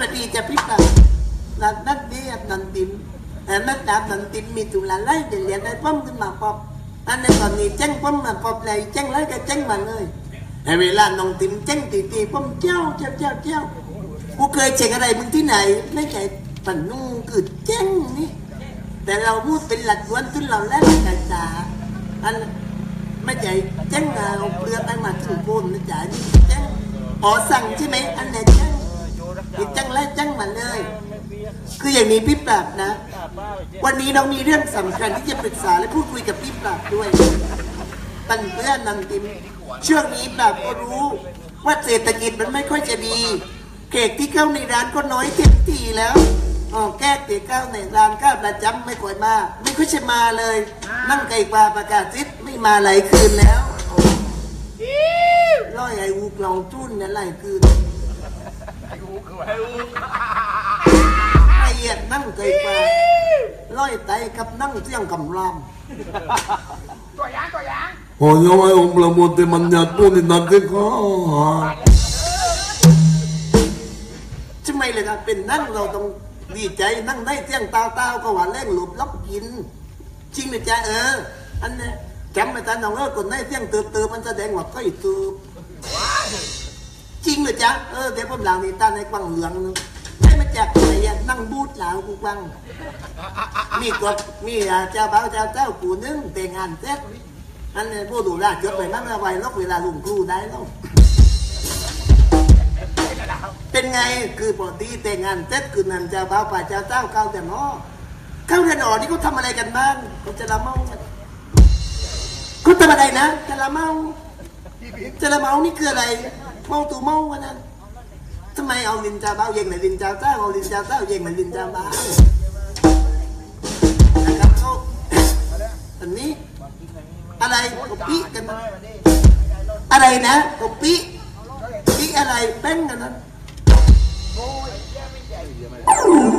วัสดีจ้ะพี่ปรานัดนัดนี้นันติมแต่นัดดาบนันติมมีตุลาไล่เดี๋ยวเรียนได้ป้อมขึ้นมาปอบอันในตอนนี้แจ้งป้อมมาปอบเลยแจ้งไล่ก็แจ้งมาเลยให้เวลาน้องติมแจ้งตีตีป้อมเจ้าเจ้าเจ้าเจ้ากูเคยเช็คอะไรมึงที่ไหน ไม่ใช่ปันนุ่งคือแจ้งนี่แต่เราพูดเป็นหลักล้วนขึ้นเราแล้วกาจาอันไม่ใช่แจ้งเอาเปลือกไปมาถึงโคนนะจ๊ะนี่แจ้งอ๋อสั่งใช่ไหมอันไหนแจ้ง นี่แจ้งแล้วแจ้งมาเลยคืออย่างนี้พี่ปราบนะ วันนี้เรามีเรื่องสำคัญที่จะปรึกษาและพูดคุยกับพี่ปราบด้วยปันเพื่อนนันติมช่วงนี้ปราบก็รู้ว่าเศรษฐกิจมันไม่ค่อยจะดีเค้กที่เข้าในร้านก็น้อยเต็มทีแล้วอ๋อแก้เตี๋ยเข้าในร้านข้าวประจำไม่ค่อยมา ไม่ค่อยจะมาเลย นั่งไกลกว่าประกาศซิดไม่มาหลายคืนแล้วร้อยไอ้อูกลองจุ้นเนี่ยหลายคืนไอ้เหี้ยนั่งไกลกว่าร้อยไตกับนั่งเที่ยงกำลำ Oye, hombre, monte magnatone, nante ko. ใช่ไหมเลยครับเป็นนั่งเราต้องดีใจนั่งได้เที่ยงตาตาก็ว่าเล่งหลบล็อกกินจริงนะจ๊ะเอออันเนี้ยจำไม่ทันน้องเออคนได้เที่ยงเติบเติบมันแสดงว่าก้อยเติบ จริงเลยจ๊ะเออเดี๋ยวผมหลังนี่ตาในกวังเหลืองนึงให้มาจากไหนอะนั่งบูดหลาวกูกวังมีกดมีอ่าเจ้าบ่าวเจ้าเจ้ากูนึ่งแต่งงานเสร็จอันนี้ผู้ดูแลจดไปมั่งเอาไว้ลอกเวลาลุงครูได้แล้วเป็นไงคือปกติแต่งงานเสร็จคือนันเจ้าบ่าวป่าเจ้าเจ้าเข้าแต่หม้อเข้าแต่หนออนี่เขาทำอะไรกันบ้างเขาจะละเมาเขาทำอะไรนะจะละเมาจะละเมานี่คืออะไร เมาตูเมาวันนั้นทำไมเอาลินจาบ่าเย็งไหนลินจาเจ้าเอาลินจาเจ้าเย็งไหนลินจาบ่านะครับเขาอันนี้ อะไรกบปิกันนะอะไรนะกบปิปิอะไรแป้งกันนะ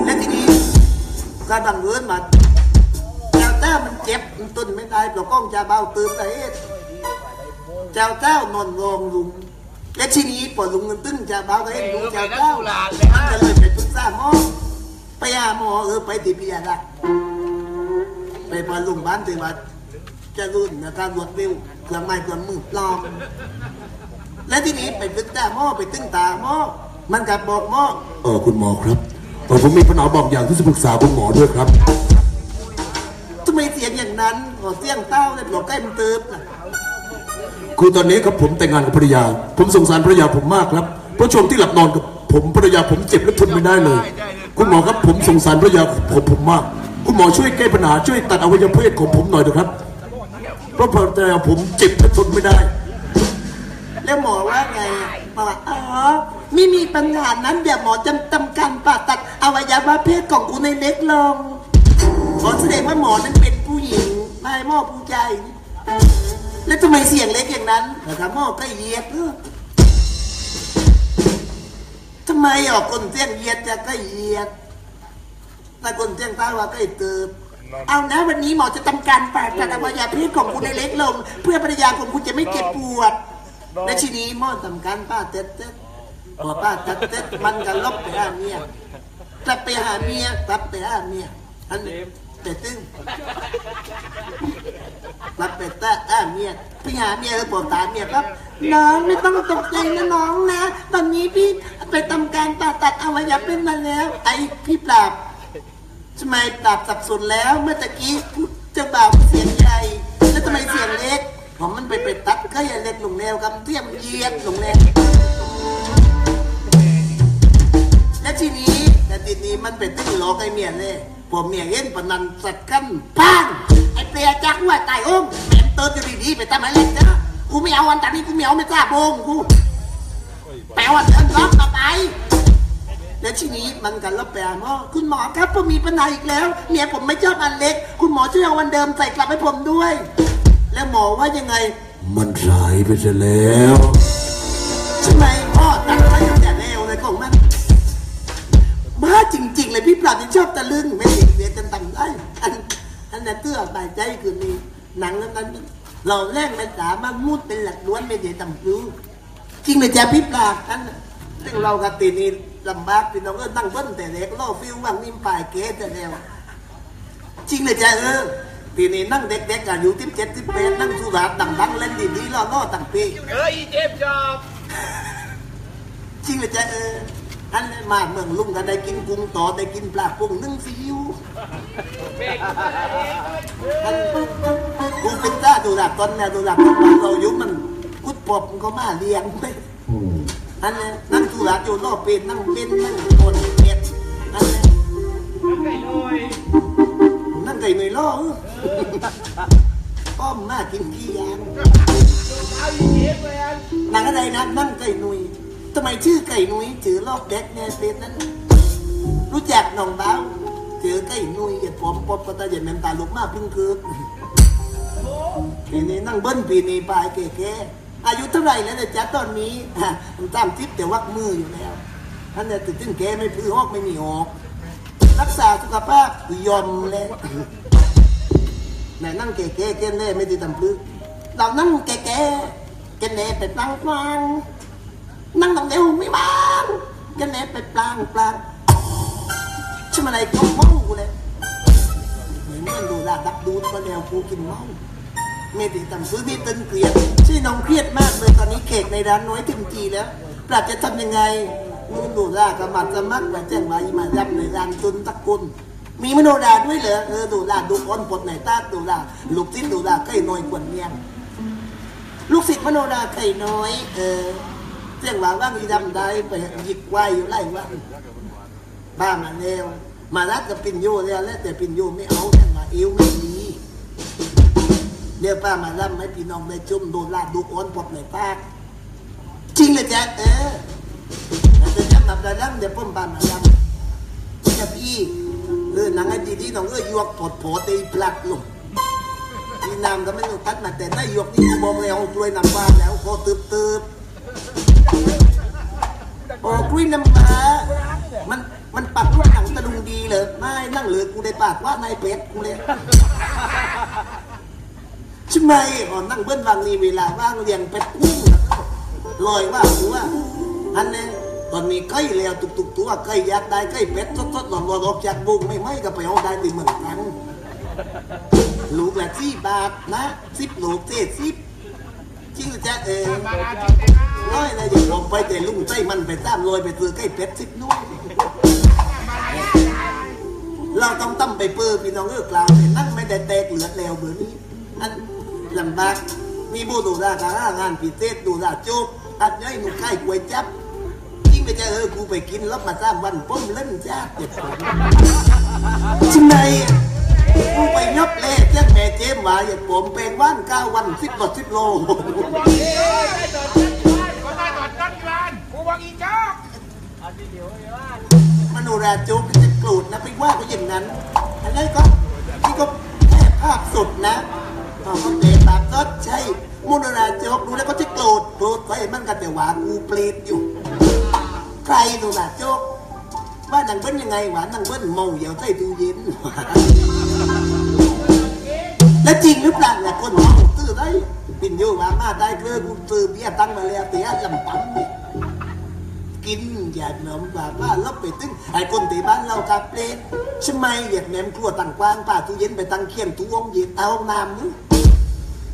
แล้วทีนี้ก็บังเอิญมาเจ้าเจ้ามันเจ็บมันตุนไม่ได้เราก้องจะเบาตื่นแต่เอ็ดเจ้าเจ้านอนรองลุง และทีนี้ปล่อยลุงเงินตึ้งจะเบาก็เอ็ดลุงเจ้าเจ้ามันก็เลยไปปรึกษาหมอไปหาหมอเออไปติพิยาละไปพอลุงบ้านถึงว่าจะรุ่นนะครับรวดเร็วเครื่องไม้เครื่องมือปลอม และทีนี้ไปตึ้งตาหม้อไปตึ้งตาหม้อมันกับบอกหม้อเออคุณหมอครับเออผมมีปัญหาบอกอย่างที่จะปรึกษาคุณหมอด้วยครับทำไมเสียงอย่างนั้นขอเสียงเต้าเลยบอกใกล้มันเติบน่ะ คือตอนนี้ครับผมแต่งงานกับภรรยา ผมสงสารภรรยาผมมากครับ เพราะช่วงที่หลับนอนกับผมภรรยาผมเจ็บและทนไม่ได้เลย คุณหมอครับผมสงสารภรรยาผมผมมาก คุณหมอช่วยแก้ปัญหาช่วยตัดอวัยวะเพศของผมหน่อยเถอะครับ เพราะภรรยาผมเจ็บและทนไม่ได้ แล้วหมอว่าไงหมอว่าอ๋อไม่มีปัญหานั้นเดี๋ยวหมอจะทำการผ่าตัดอวัยวะเพศของกูในเล็กลงขอแสดงว่าหมอนั้นเป็นผู้หญิงไม่หมอผู้ชาย แล้วทำไมเสียงเล็กอย่างนั้นนะครับหมอก็เหยียดเออทำไมออกคนเสียงเหยียดจะก็เหยียดถ้าคนแจ้งตาว่าก็ไอ้เติบเอานะวันนี้หมอจะทำการผ่าตัดอวัยวะเพศของคุณในเล็กลง เพื่อภรรยาของคุณจะไม่เจ็บปวด และทีนี้หมอทำการผ่าเต็ดเต็ดพอผ่าตัดเต็ดมันก็ลบไปหาเมียกลับไปหาเมียกลับไปหาเมียอันนี้ แต่ตึ้งกลับไปตาหาเมียไปหาเมียแล้วบอกตามเมียครับน้องไม่ต้องตกใจนะน้องนะ ตอนนี้พี่ไปทำการผ่าตัดอวัยวะเพศมาแล้ว ไอ้พี่ปราบทำไมปรับสับสนแล้วเมื่อตะกี้เจ้าบ่าวเสียงใหญ่แล้วทำไมเสียงเล็กผมมันไปไปตัดก็อย่าเล็กลงแนวคำเทียมเยียดลงแนวและทีนี้แต่ทีนี้มันเป็นตึ้งหลอไอ้เมียเลย ผมเมียเห็นปนันสัตว์กันพังไอ้เปียจักว่าตายโอ้มแหมเติร์อยู่ดีๆไปทำอะไรเล็กจ้ะกูไม่เอาวันตอนนี้กูไม่เอาไม่กล้าโบงกูแปลว่าเดินล็อกต่อไปแล้วทีนี้มันกันแล้วแปลหมอคุณหมอครับผมมีปัญหาอีกแล้วเมียผมไม่ชอบอันเล็ก คุณหมอช่วยเอาวันเดิมใส่กลับให้ผมด้วย แล้วหมอว่ายังไง มันร้ายไปซะแล้ว จริงๆเลยพี่ปราบที่ชอบตะลึงไม่เด็กเรียนจนทำได้อันอันนั้นเตื้อตายใจคือมีหนังนั้นนั้นเราแรกมันสามารถมุดเป็นหลักล้วนไม่ได้ทำรู้จริงเลยจ้ะพี่ปราบอันซึ่งเรากับตีนี่ลำบากพี่น้องเออนั่งเบิ้ลแต่เด็กล่อฟิวว่างนิ่มปลายเกตแต่แล้วจริงเลยจ้ะเออทีนี้นั่งเด็กๆอายุที่เจ็ดที่แปดนั่งสุราษฎร์ดังๆเล่นดีๆล่อล่อๆต่างปีเอ้ยเจ็บจอบจริงเลยจ้ะเออ อันนี้มาเมืองลุงก็ได้กินกุ้งต่อได้กินปลากุ้งนึ่งซีอิ๊วเบรกมาเองอันกูเป็นจ้าดูหลักตอนเนี่ยดูหลักตอนบ้านเรายุคมันกุดปอบมันก็มาเลี้ยงไปอันนี้นั่งดูหลักอยู่รอบเป็นนั่งเป็นนั่งโดนเป็ดอันนี้ไก่ลอยนั่งไก่หน่อยล่อเออป้อมมากินขี้ยางเอาอีเจ็บเลยอันนั่งอะไรนะนั่งไก่หนุ่ย ทำไมชื่อไก่นุ่ยถือรอบเด็กเนี่ยเป็นนั้น รู้จักน้องบ้าวเจอไก่นุ่ยเหยียดผมปอบก็ตาเหยียดแมนตาลุกมาเพึ่งคืนปีนี้นั่งเบิ้ลปีนี้ปลายเก๋ๆอายุเท่าไหร่แล้วเนี่ยจ๊ะตอนนี้ผมตามทิพแต่วักมืออยู่แล้วท่านเนี่ยติดตึ้งแกไม่พื้อหอกไม่มีหอก รักษาสุขภาพยอมเลยไหนนั่งเก๋ๆเก้นเล่ไม่ได้ทำพื้เรานั่งเก๋ๆเก้นเล่ไปปลางปลางนั่งตรงเดียวไม่บ้าง เก้นเล่ไปปลางปลางชื่อะไรก็มากูเลยเหมือนมันดูดาดับดูดก็แล้วกูกินเมาไม่ได้ทำพื้นี่ตึงเครียดชื่อน้องเครียดมากเลยตอนนี้เค้กในร้านน้อยถึงทีแล้วปรับจะทำยังไงนู่นดูดากระมัดสมัครแบบแจ้งไว้มายับในร้านตุนตะกุลมีมโนดาด้วยเหรอเออดูดาดูอ้อนปดไหนตาดูดาลูกศิษย์ดูดาใกล้น้อยกว่าเมียงลูกศิษย์มโนดาใกล้น้อย เออ เสียงว่าว่างอีดำได้ไปหยิกไว้อยู่ไล่วันบ้ามาแล้วมารัดกับปินโยแล้วแล้วแต่ปินโยไม่เอาแต่มาเอวไม่ดีเดี๋ยวป้ามาล่ำให้พี่น้องได้จุ่มโดูลาดดูอ้อนปดไหนตากจริงเลยแจ๊คเออแล้วจะจับกับระดับเดี๋ยวพ่มป้ามาล่ำจะพี่เออหนังไอ้ดีๆน้องเอ้ยยวกถอดโผตีพลัดลงนี่นามก็ไม่ต้องตัดมาแต่ได้ยวกนี่กูบอกแล้วช่วยนำบ้านแล้วพอตืบตืบ โอ้กล้วยน้ำมามันมันปักว่าหนังตะลุงดีเลยไม่นั่งเหลือกูได้ปากว่านายเป็ดกูเลยใช่ไหมอ๋อนั่งเบิ้ลวังนี่เวลาว่างเลี้ยงเป็ดกุ้งลอยว่ากูว่าอันนี้ตอนนี้ใกล้แล้วตุกๆตัวใกล้อยากได้ใกล้เป็ดสดๆหลอนๆออกจากบุงไม่ไม่ก็ไปเอาได้ที่เมืองกันลูกละสี่บาทนะสิบลูกเจ็ดสิบ จริงหรือจะเออน้อยเลยอย่าลงไปแต่ลุงใจมันไปตามลอยไปซื้อใกล้เป็ดสิบน้อยเราต้องตั้มไปเปิดพี่น้องเอื้อกล่าวแต่นั่นไม่ได้แตกเหลือแล้วเบอร์นี้อันลำบากมีผู้ดูแลการงานพิเศษดูแลจุกอัดย่อยหนุ่มไข่กวยจับจริงไม่ใช่เออกูไปกินรับมาสร้างวันป้มเล่นจ้าเจ็บปวดจริงไหม กูไปยบเล่แจ้งแม่เจมว่าอย่าผมเป็นว่านเก้าวันสิบกว่าสิบโลบอกเอ้ยได้ตอดกันบ้านก็ได้ตอดกันบ้านกูบอกอีจ้อกมโนราโจ๊กจะโกรธนะไปว่าเขาอย่างนั้น อันนี้ก็นี่ก็แค่ภาพสดนะอ๋อเขาเปรตปากซดใช่มโนราจกดูแล้วก็จะโกรธโกรธไปมันกันแต่ว่ากูเปรตอยู่ ใครมโนราจกว่านางเบิ้ลยังไงหวานนางเบิ้ลเมาเหี่ยวใส่ตู้เย็น แล้วจริงหรือเปล่าเนี่ยคนเมาตื้อได้ปินโยว่ามาได้เพื่อกูซื้อเบียตั้งมาแล้วเตี้ยลำปั๊มเนี่ยกินอย่าหนมว่าป้าลบไปตึ้งไอ้คนที่บ้านเรากับเปลนใช่ไหมเหยียดแหนมครัวต่างกว้างป้าตู้เย็นไปตั้งเคียงตู้วงเย็นเอาห้องน้ำนึ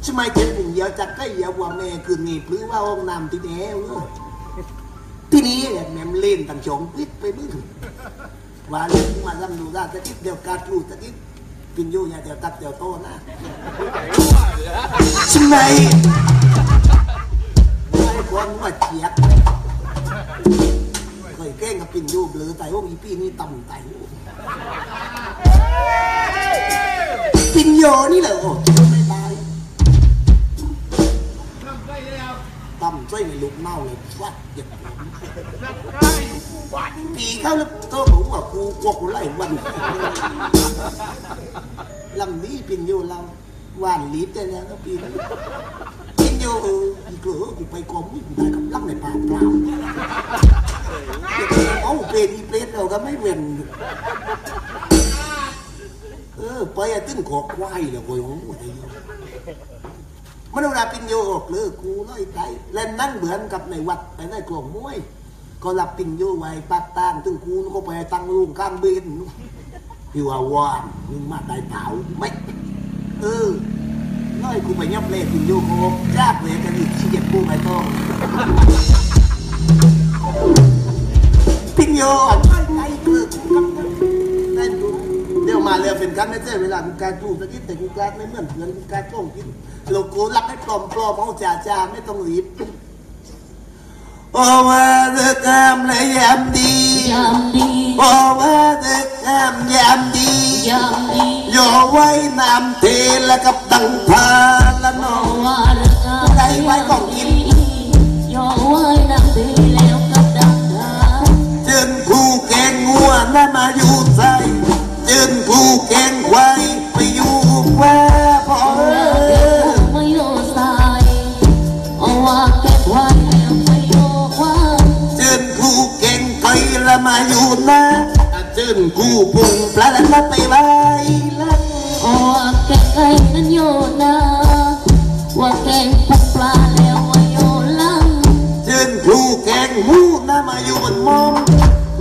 ใช่ไหมเจ็บหนึ่งเดียวจากใกล้เดียวว่าแม่คืนนี้หรือว่าห้องน้ำที่แนวที่นี้เหยียดแหนมเล่นต่างชงปิดไปมึงว่าเล่นมาลำดูได้ตะกี้เดียวกาดรูตะกี้ กินอยู่อย่าเดี๋ยวตักเดี๋ยวโตนะใช่ไหมไม่ควรว่าเฉียบเคยแกล้งกับปิ่นยูเบลอไตว่ามีพี่นี่ต่ำไตปิ่นโยนี่เหรอโอ้ไม่ได้ต่ำช่วยไม่ลุกเมาเลยฟัดอย่างผมปีเข้าแล้วโตบอกว่ากูกลัวกูไล่วัน หวานลีบได้แล้วก็ปีนี้ปิ่นโยเอออีกเหลือกูไปกอมวิ่งได้กับลังในป่าเปล่าเอาเป็นอีเปรตเราก็ไม่เว้นเออไปอะตึ้งขอควายเลยโว้ยโอ้ยมันเวลาปินโยออกเลยกูน้อยใจเล่นนั่งเหมือนกับในวัดไปในกล่องมวย ก็รับปินอยู่ไว้ปากตานถึงกูก็ไปตั้งลุงข้างบินพี่ว่าว่านมึงมาได้เผาไม่ เออน้อยกูไปยับเล่ปิ่นอยู่โคจ้ากเลยกันอีกที่เจ็บกูไปต้องปิ่นอยู่อะไม่ไอ้คือเล่นดูเดี๋ยวมาเรือเป็นกันไม่ใช่เวลากูการจูบตะกี้แต่กูการไม่เหมือนเพื่อนกูการจ้องกินโลโก้รักให้ปลอมปลอมเอาจ่าจ่าไม่ต้องรีบโอ้ว่าเด็กงามและยามดียามดีโอ้ว่าเด็กงามยามดี ยามดีโยไว้น้ำเทและกับดังพาละน้องว่าเรื่องงานโยไว้นักดีแล้วกับดังดาจืนคู่แกงงัวน่ามาอยู่ใจจืนคู่แกงควายไปอยู่แว่พอเอ้ยไม่โยสายเอาว่าเก็บไว้แล้วไม่โยว่าจืนคู่แกงไก่ละมาอยู่นะ จืนคู่ปุ่งปลาละมาไปไว้ละเอาว่าเก็บไก่นั้นโยนาว่าแกงปักปลาแล้วว่าโยลังจืนครูแกงหมูน่ามาอยู่บนมอง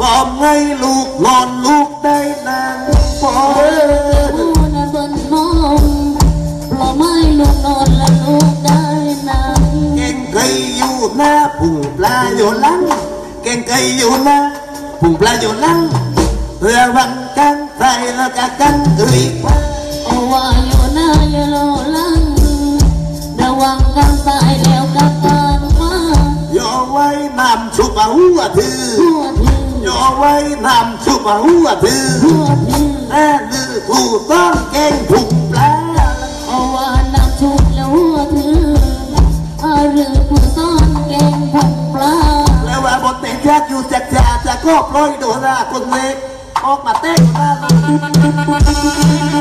วอมให้ลูกหลอนลูกได้นางพอเอ้ยผู้นั้นบนมองปล่อไม้ลูกนอนและลูกได้นางเก่งไก่อยู่หน้าปุ่งปลาอยู่หลังเก่งไก่อยู่หน้าปุ่งปลาอยู่หลังเพื่อวังกันใส่แล้วก็กันเอ้ยโอว่าอยู่หน้าอย่าโลลังระวังกันตายแล้วกับกันมาย่อไว้นำชุบเอาหัวถือหัวถึงย่อไว้นำชุบเอาหัวถือแม่ลือผู้ต้องเก่งปุ่งปลโอวานำชุบแล้วหัวถึงอารือผู้ซ่อนแกงผักปลาแล้วว่าบทเป็นแยกอยู่จากจ่าจะก็ปล่อยโดราคนเล็ก ออ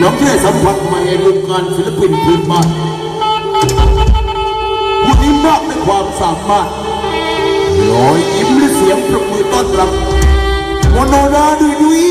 น้องแค่สัมผัสมาในวงการศิลปินพื้นบ้านผู้นี้มากในความสามารถรอยยิ้มและเสียงปรบมือต้อนรับมโนราดุยดุย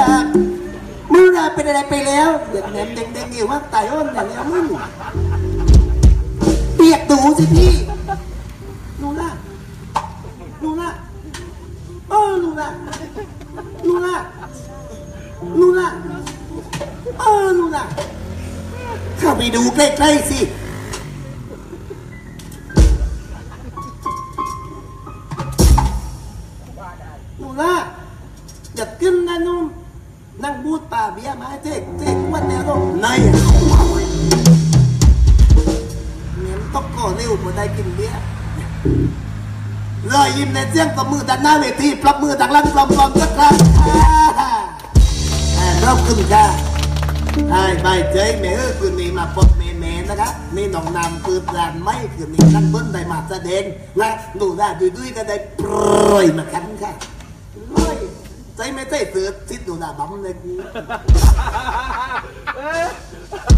ดาเมื่อดาเป็นอะไรไปแล้วเด็กแหนมเด็กเด็กเหี่ยวมากตายอ้นแต่แล้วมึงเปียกดูสิพี่ลูน่าลูน่าเออลูน่าลูน่าลูน่าเออลูน่าเข้าไปดูใกล้ๆสิ มือดังลั่นกลอมกลอมสักครั้งอ่าอ่ารอบขึ้นค่ะไอ้ใบเจ๊แม่อคืนนี้มาพบเมเมนะครับนี่น้องนำปืนลานไม่คืนนี้นั่งเบิ้ลได้มาแสดงและหนูได้ดุยดุยๆก็ได้โปรยมากันค่ะเฮ้ยใจไม่ใจเสือทิศดูดาบัมเลยกู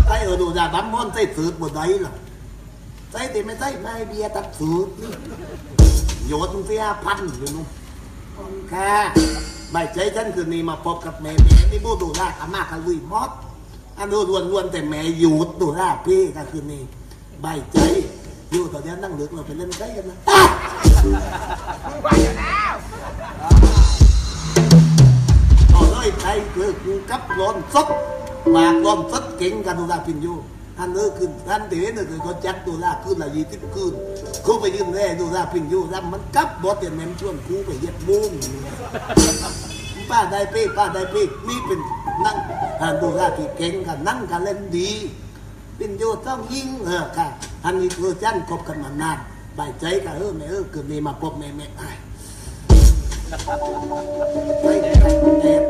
ใจเออดูดาบัมมันใจเสือบนไดหรอใจแต่ไม่ใจไม่เบียร์ตับสูตรโยนเสียพันอยู่นู่น ค่ะไม่ใจฉันคืนนี้มาพบกับแม่แม่นี่บูดูดาอามากันลุยมอดอันดูล้วนล้วนแต่แม่หยุดดูดาพี่ก็คืนนี้ใบใจอยู่ตอนนี้นั่งเหลือกเราไปเล่นใกล้กันนะเอาเลยใครคือกูกับร้อนสดมากร้อนสดเก่งกันตุลาพินยู อันนี้คืออันเดียวนี่คือเขาจัดตุลาคืนละยี่สิบคืนกูไปยืนแร่ตุลาพินยูรำมันกับบอสเตียนแมมชวนกูไปเย็ดมุ้งป้าได้เป้ป้าได้เป้นี่เป็นนั่งอันตุลาที่เก่งกันนั่งกันเล่นดีพินโยต้องยิงเออค่ะอันนี้คือจันคบกันมานานใบายใจกันเออแม่เออเกือบนี้มาพบแม่แม่อ้ายไม่ได้เด็ด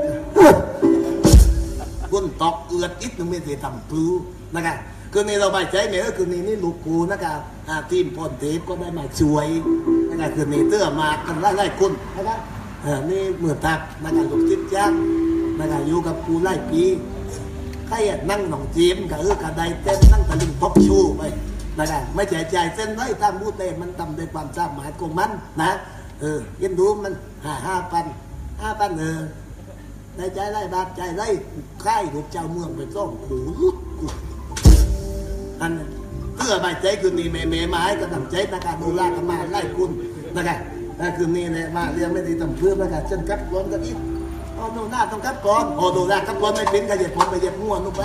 คุณตอกเอือดอิดนึงไม่ได้ทำพลู นะครับคือนี่เราใบใจเนี่ยก็คือนี่นี่ลูกกูนะครับอาทีมพลเทปก็ได้มาช่วยนะครับคือนี่เตื้อมากันไล่ไล่คุณนะครับเออนี่เมื่อทักนะครับลูกจิตยักษ์นะครับอยู่กับกูไล่ปีใครนั่งหนองจีมกับเออกระไดเต้นนั่งตะลึงพกชูไปนะครับไม่ใจใจเส้นไว้ตามมูเต้มันทำด้วยความสามารถของมันนะเออยินดูมันห้าห้าพันห้าพันเออได้ใจได้บาดใจได้ค่ายลูกเจ้าเมืองไปซ่องหูลุดกู อันเพื่อใบใจคืนนี้เมเมมาให้กำลังใจนะครับดูแลกันมาไล่คุณนะครับคืนนี้เนี่ยมาเรียนไม่ได้ทำเพื่อนะครับเช่นกับร้อนกันอีกอ๋อโน่นหน้าต้องกับก่อนอ๋อดูแลกับก่อนไม่เป็นก็เหยียบผมไปเหยียบหัวนุ่ไป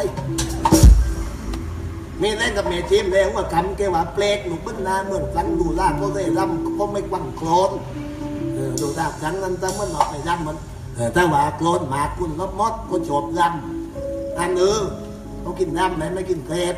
มีเล่นกับเมจิมแล้วว่าคำแกว่าเปลกหนุบึ้นนาเมื่อนฟังดูลากก็ได้รำก็ไม่กวังโคลนดูลากจังนั้นตั้งมันออกไปรำมันถ้าว่าโคลนหมาคุณก็มดก็โฉบรำอันเออเขากินรำไหนไม่กินเกล็ด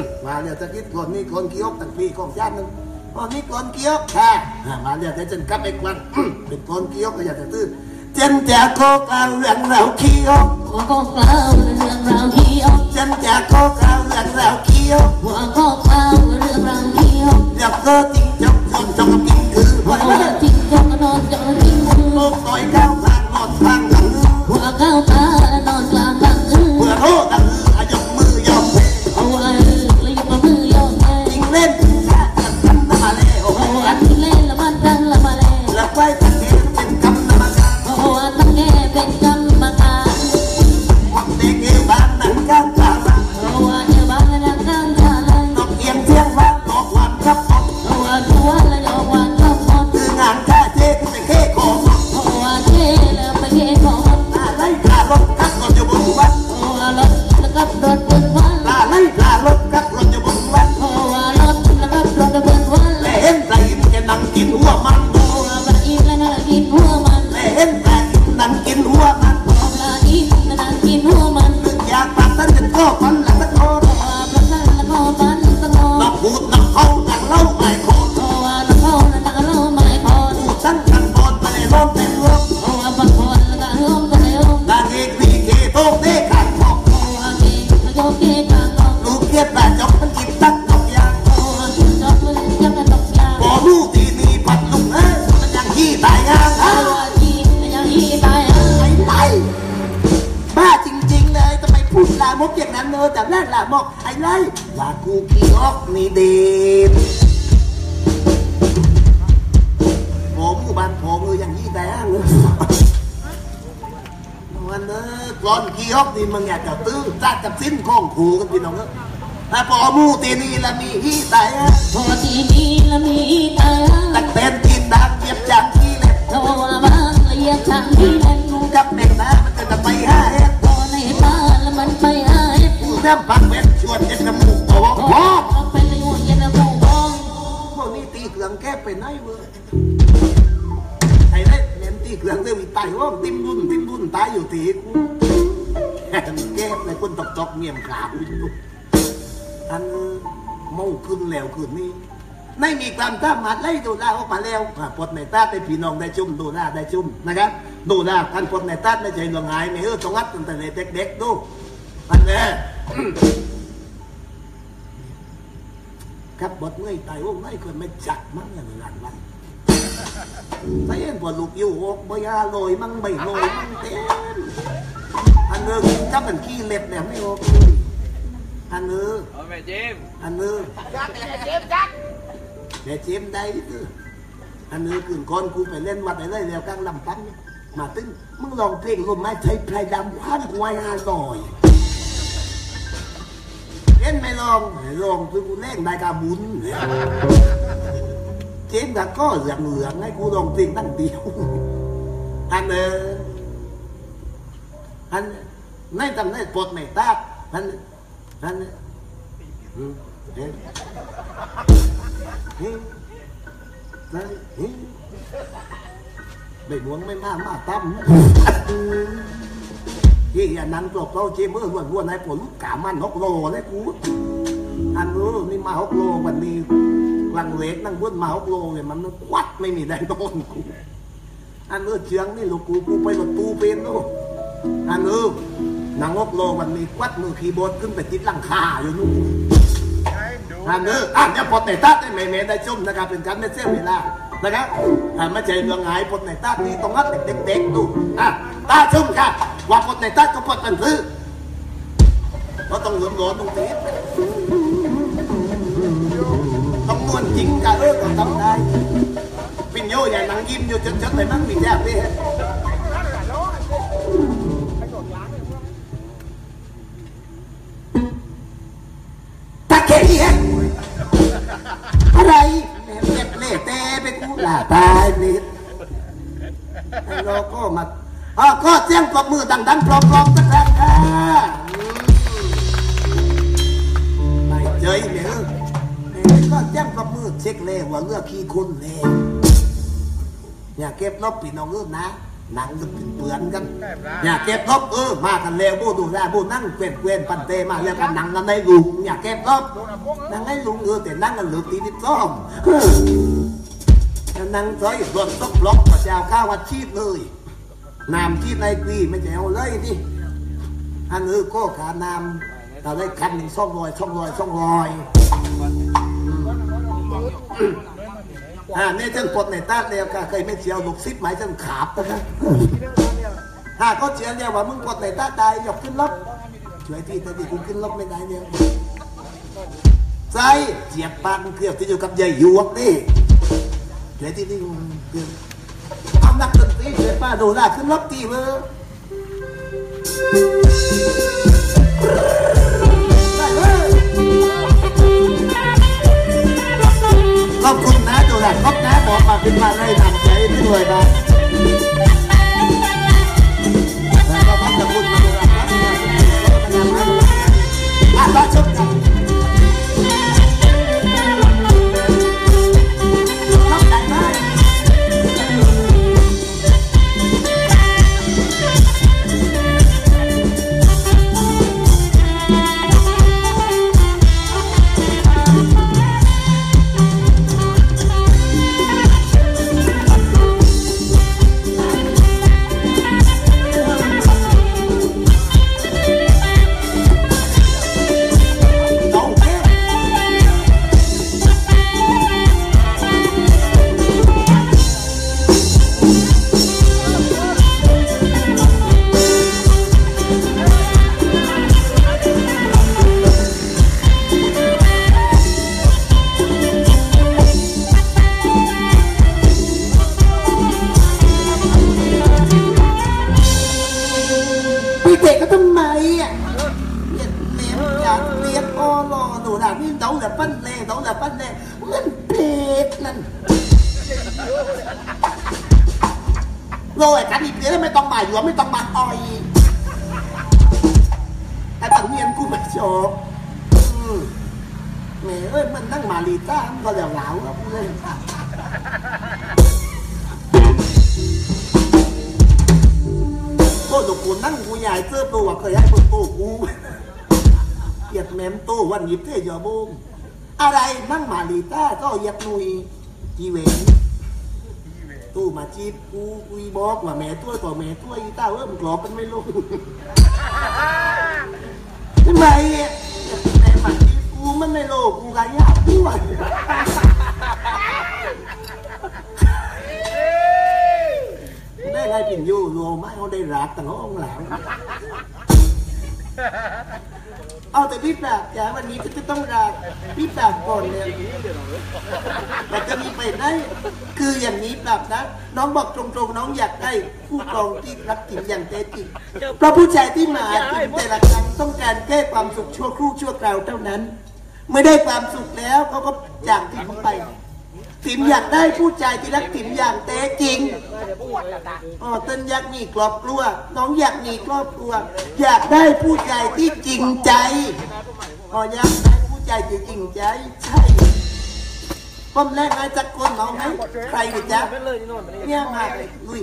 มมาเนี่ยตะกี้คนนี่คนเกี้ยวตั้งปีของชาตินึงอ๋อนี่คนเกี้ยวค่ะอ่ามาเนี่ยแต่ฉันกลับไปกวันอืมเป็นคนเกี้ยวก็อยากจะตื้อเจนจะโคกเอาเรื่องเราเกี้ยวหัวก็กล่าวเรื่องราวเขียวเจนจะโคกเอาเรื่องเราเกี้ยวหัวก็กล่าวเรื่องราวเขียวอยากเจอจริงจังคนจงกินคือหัวัวนแรกจริงจงนอนจงจริงมือโลกต่อยก้าวผ่านนอนทางหลังหัวเข้าตานอนกลางกลางคืนเพื่อโทษดังอาย ว่ากูขี้ออกนี่เด็ดผมกูบ้านผมเออยังยี่ตายอ้างเลยว่านั่นเนอะกรอนกี่ฮอกนี่มึงอยากจะตื้อจัดกับสิ้นข้องขู่กันพี่น้องเนอะแต่พอหมูตีนี่ละมีฮีตายอะพอที่มีละมีตาตักเต้นกินดังเก็บจากที่เล็บโทรว่าบ้างละเอียดช่างที่เล่นกับเด็กนะมันจะไปห้าเอ็ดพอในบ้านแล้วมันไปหายน้ำพักเไปไหนเว้ยไอ้เล่นเน้นตีเครื่องเรื่องมีตายว่าติ้มดุนติ้มดุนตายอยู่ตีกูแก้เลยคนตกตกเงียบขาวอยู่อันเมาขึ้นแล้วคืนนี้ไม่มีความสามารถไล่ดูแลออกมาแล้วปลดในตาได้พี่น้องได้ชุ่มดูแลได้ชุ่มนะครับดูแลการปลดในตาไม่ใช่เรื่องหายไม่เออต้องงัดตั้งแต่เด็กๆดูอันเนี้ย ครับบทเมื่อยตายโอ้ไม่คนไม่จัดมั้งอย่างหลังวันถ้าเห็นพอลูกอยู่โอกบยาลอยมั่งไม่ลอยมั่งเต็มอันนึงจับเป็นขี้เล็บเนี่ยไม่โอกเลยอันนึงเอาแม่เจมอันนึงจักเจมจักแต่เจมได้ดิคืออันนึงคืนก่อนกูไปเล่นวัดอะไรแล้วกลางลำพันเนี่ยมาตึ้งมึงลองเพลงลมไม้ใช้ไพรดำพันควายอาลอย เล่นไม่ลองลองคือกูเล่นได้กาบุญเนี่ยเจมก็ก็เหลืองเหลืองให้กูลองเพลงตั้งเดียวอันเอออันในตำแหน่งปลดไม่ตาอันอันเฮ้ยเฮ้ยเฮ้ยไม่หวงไม่มามาตั้ม ยี่อย่านั่งปลบเราเจมส์อ้วนล้วนให้ผลกามันนกโลเลยกูอันนู้นี่มาฮกโลวันนี้ลังเล็กนั่งบนมาฮกโลเลยมันควัดไม่มีแรงโดนกูอันนู้นเชียงนี่ลูกกูกูไปรถตู้เป็นลูกอันนู้นนางฮกโลวันนี้ควัดมือคีย์บอร์ดขึ้นไปติดหลังคาอยู่นู่นอันนู้นอะเดี๋ยวปลดในตัดได้ไม่เมได้ชุ่มนะครับเป็นการไม่เสียเวลานะครับอ่าไม่ใช่เรื่องหายปลดในตัดนี่ต้องรัดเด็กๆดูอะตาชุ่มค่ะ ว่าปลดในตัดก็ปลดกันซื้อก็ต้องเหลือมร้อนตรงนี้ต้องนวลจริงกะเออก็ อ๋อก็เสียงปรบมือดังๆปลอมๆสักครั้งค่ะไม่เจยเนี่ยก็แจ้งประมือเช็คเลยว่าเลือกขี้คนเลยอย่าเก็บลบปีน้องเออนะหนังจะเป็นเปือนกัน อย่าเก็บลบเออมากันแล้วบูดูแลบูนั่งเกวนเกวนปันเตมาแล้วกันหนังกันในลุงอย่าเก็บลบนั่งให้ลุงเออแต่นั่งกันเหลือตีนิดซ้อมนั่งซอยรถตกล็อกมาเจ้าข้าววัดชีพเลย น้ำชีพในปีไม่ใช่เอาเลยนี่อันเออก็ขาน้ำเราได้คันหนึ่งสองร้อยสองร้อยสองร้อยอ่าเนี่ยฉันปดในตาเดียวก็เคยไม่เชียวลูกซิปหมายฉันขาบนะครับถ้าเขาเชียวเนี่ยว่ามึงปดในตาตายยกขึ้นลบช่วยที่แต่ที่กูขึ้นลบไม่ได้เนี่ยใจเจียบปากเกือบที่อยู่กับยายหยวกนี่ช่วยที่นี่เกือบ นักดนตรีช่วยป้าดูหน้าขึ้นลบตีเบอร์ได้เว้ยขอบคุณนะดูแลครบนะบอกมาขึ้นมาได้ทำใจที่รวยนะแล้วก็ขอบคุณมาดูแลครับอะต่อชมกัน đi Mẹ gạt liệt o lò đồ đạc như đấu là phân lề đấu là phân lề Ngân thiệt lần Rồi cả đi thế mới tông bài vừa mới tông bài oi Cái thằng nhiên cũng mà chỗ ừ. Mẹ ơi mình đang mà lì ta không có đèo lão không lên งมาอยู่ไม่ต้องมาอ่อยแต่ตังกูไม่ชอบอืมแหม่เอ้ยมันนั่งมาลีต้ามันก็เหลวๆครับเลยโตวกูนั่งกูใหญ่เสื้อตัวเคยให้ตัวกูกูเหยียดแมมตัววันหยิบเทยอบุมอะไรนั่งมาลีต้าก็เหยียดนุยจีเวนตู้มาจีบกูกูบอกว่าแม่ตัวต่อแม่ตัวอีต้าเอ้ยมันกรอบมันไม่ลงทำไมแต่ฝันที่กูมันในโลกกูกายากด้วยได้ไง ปิ่นยูรวมไม่เขาได้รักแต่เขาองหลังเอาแต่พี่ปราบจ๋าวันนี้ก็จะต้องรักพี่ปราบก่อนเลยแต่จะมีไปได้ คืออย่างนี้ปราบนะ น้องบอกตรงๆน้องอยากได้ผู้กองที่รักจริงอย่างแท้จริงเพราะผู้ชายที่มาถึงแต่ละครั้งต้องการแก้ความสุขชั่วครู่ชั่วคราวเท่านั้น ไม่ได้ความสุขแล้วเขาก็จากทิ้งไป ติ๋มอยากได้ผู้ชายที่รักติ๋มอย่างแท้จริงอ๋อเต้นอยากมีครอบครัว น้องอยากมีครอบครัว อยากได้ผู้ชายที่จริงใจอ๋ออยากได้ผู้ชายที่จริงใจ ใช่ป้มแรกนาจักคนเอาไหมใครดิจ๊ะเนี่ยมาลุย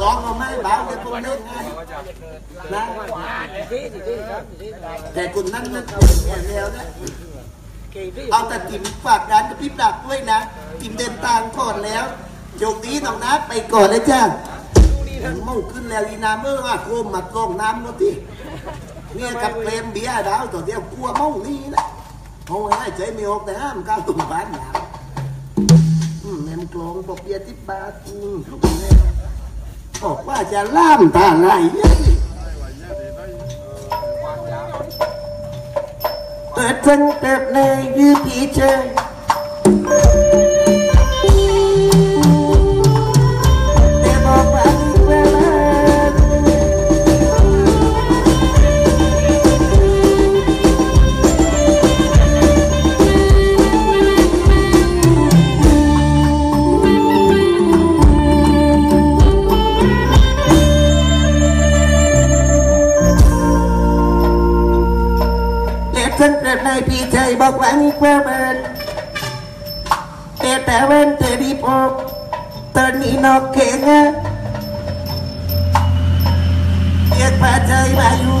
กองเอาไหมบ้าเลยป้อมแรกไงนะแต่คนนั้นนั่นแก่แล้วนะ เอาแต่ติ่มฝากร้านกับพี่ปรับด้วยนะติ่มเดินทางก่อนแล้วโชคดีน้องนัดไปก่อนนะจ้าเมาขึ้นแล้วอีน้ำเมื่อว่าโคมมาตรงน้ำแล้วที่เนี่ยกับเกรมเบียร์ดาวตัวเดียวกลัวเมานี่นะโอ้ยให้ใจไม่ออกแต่ห้ามก้าวตุ่มบ้านหนาวอืมแม่มกลองบอกเบียร์ที่บาทอืมบอกว่าจะล่ามตาไหล Ateng tepne yu pichai ฟังแบบในผีเชยบอกว่านี่เพื่อเบินแต่แต่เว้นแต่ดีพบตอนนี้นอกเก่งอะเรียกพาใจมาอยู่